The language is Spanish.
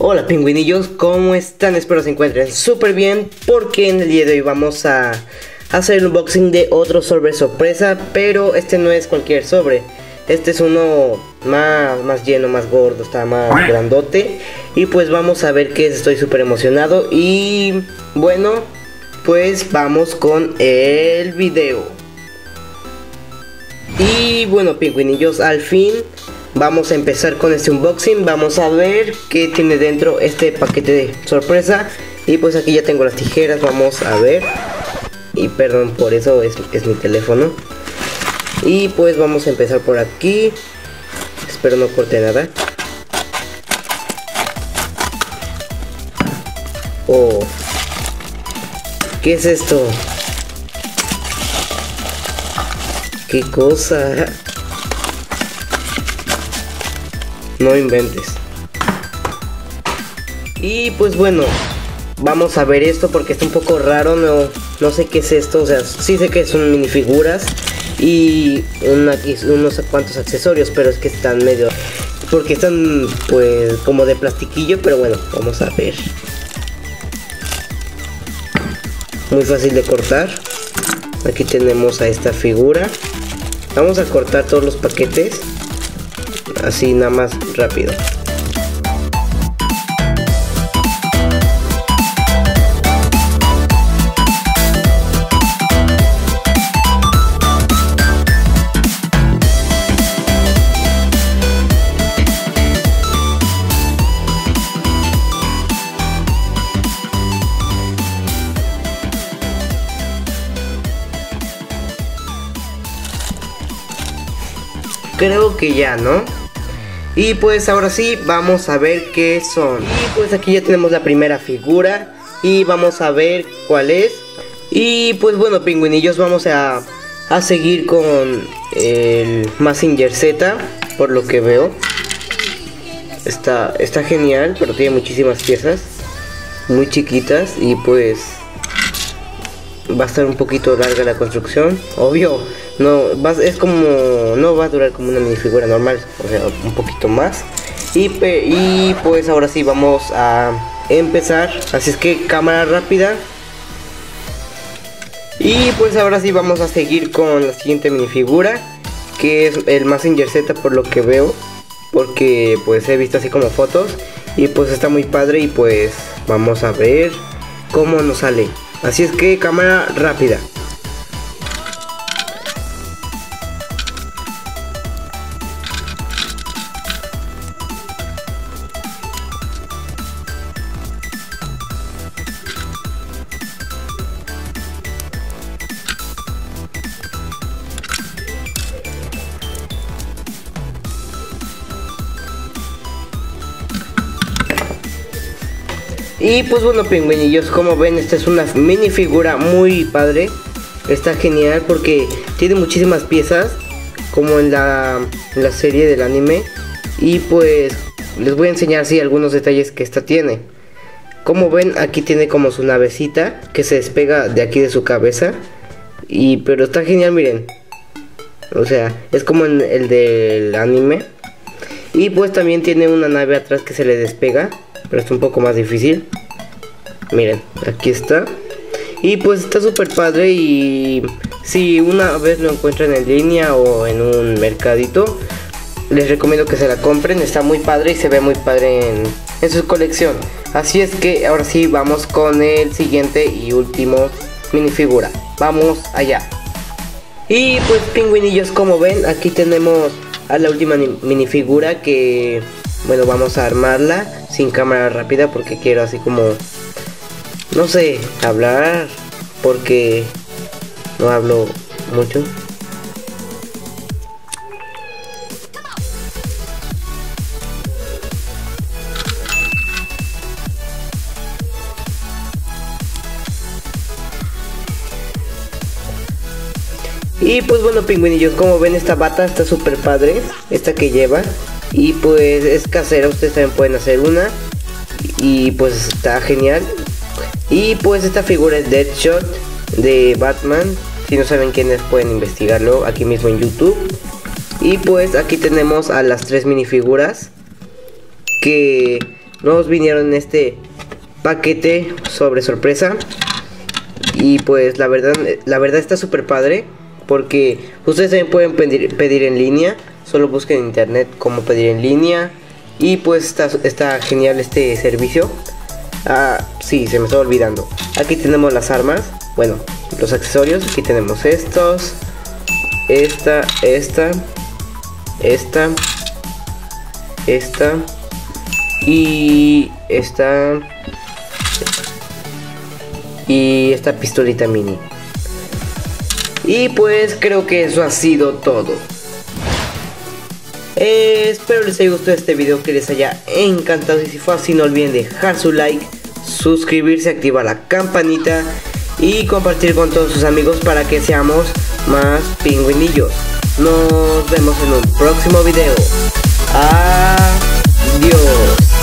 Hola pingüinillos, ¿cómo están? Espero se encuentren súper bien porque en el día de hoy vamos a hacer el unboxing de otro sobre sorpresa Pero este no es cualquier sobre, este es uno más, más lleno, más gordo, está más grandote. Y pues vamos a ver qué es, estoy súper emocionado Y bueno, pues vamos con el video. Y bueno pingüinillos, al fin Vamos a empezar con este unboxing, vamos a ver qué tiene dentro este paquete de sorpresa. Y pues aquí ya tengo las tijeras, vamos a ver. Y perdón por eso, es, mi teléfono. Y pues vamos a empezar por aquí. Espero no corte nada. Oh. ¿Qué es esto? ¿Qué cosa? No inventes. Y pues bueno, vamos a ver esto porque está un poco raro, no, no sé qué es esto, o sea, sí sé que son minifiguras y unos cuantos accesorios, pero es que están medio... Porque están pues como de plastiquillo, pero bueno, vamos a ver. Muy fácil de cortar. Aquí tenemos a esta figura. Vamos a cortar todos los paquetes así nada más rápido. Creo que ya, ¿no? Y pues ahora sí, vamos a ver qué son. Y pues aquí ya tenemos la primera figura. Y vamos a ver cuál es. Y pues bueno, pingüinillos, vamos a, a seguir con el Massinger Z, por lo que veo. Está, está genial, pero tiene muchísimas piezas. Muy chiquitas y pues va a estar un poquito larga la construcción. Obvio, no es como no va a durar como una minifigura normal o sea un poquito más. Y, y pues ahora sí vamos a empezar. Así es que cámara rápida. Y pues ahora sí vamos a seguir con la siguiente minifigura que es el Messenger Z por lo que veo porque pues he visto así como fotos y pues está muy padre y pues vamos a ver cómo nos sale. Así es que cámara rápida Y pues bueno pingüinillos, como ven esta es una mini figura muy padre. Está genial porque tiene muchísimas piezas Como en la, serie del anime. Y pues les voy a enseñar así algunos detalles que esta tiene. Como ven aquí tiene como su navecita Que se despega de aquí de su cabeza. Y Pero está genial miren. O sea es como en el del anime. Y pues también tiene una nave atrás que se le despega pero es un poco más difícil. Miren, aquí está. Y pues está súper padre y si una vez lo encuentran en línea o en un mercadito, les recomiendo que se la compren. Está muy padre y se ve muy padre en, en su colección. Así es que ahora sí vamos con el siguiente y último minifigura. Vamos allá. Y pues pingüinillos como ven aquí tenemos a la última minifigura que bueno, vamos a armarla sin cámara rápida porque quiero así como, no sé, hablar porque no hablo mucho. Y pues bueno pingüinillos, como ven esta bata está súper padre, esta que lleva y pues es casera, ustedes también pueden hacer una. Y pues está genial. Y pues esta figura es Deadshot de Batman. Si no saben quiénes pueden investigarlo aquí mismo en YouTube. Y pues aquí tenemos a las tres minifiguras. Que nos vinieron en este paquete sobre sorpresa. Y pues la verdad, la verdad está súper padre. Porque ustedes también pueden pedir, pedir en línea. Solo busquen en internet cómo pedir en línea. Y pues está, está genial este servicio. Ah, sí, se me estaba olvidando. Aquí tenemos las armas. Bueno, los accesorios. Aquí tenemos estos. Esta, esta. Esta. Esta. Y esta. Y esta pistolita mini. Y pues creo que eso ha sido todo. Eh, espero les haya gustado este video, que les haya encantado. Y si fue así, no olviden dejar su like, suscribirse, activar la campanita y compartir con todos sus amigos para que seamos más pingüinillos. Nos vemos en un próximo video. Adiós.